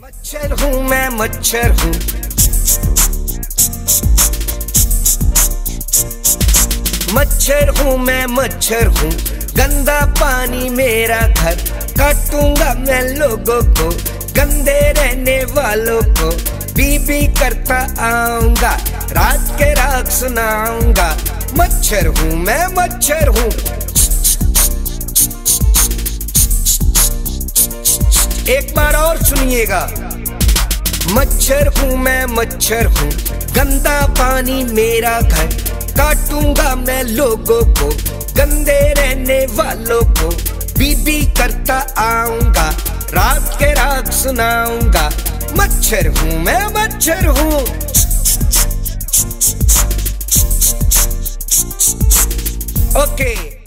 मच्छर हूँ, मैं मच्छर हूँ। मच्छर हूँ, मैं मच्छर हूँ। गंदा पानी मेरा घर, काटूँगा मैं लोगों को। गंदे रहने वालों को बीबी करता आऊँगा, रात के रात सुनाऊँगा। मच्छर हूँ, मैं मच्छर हूँ। एक बार और सुनिएगा। मच्छर हूँ मैं, मच्छर हूँ। गंदा पानी मेरा घर। काटूँगा मैं लोगों को, गंदे रहने वालों को। बीबी करता आऊँगा, रात के रात सुनाऊँगा। मच्छर हूँ मैं, मच्छर हूँ। ओके। okay.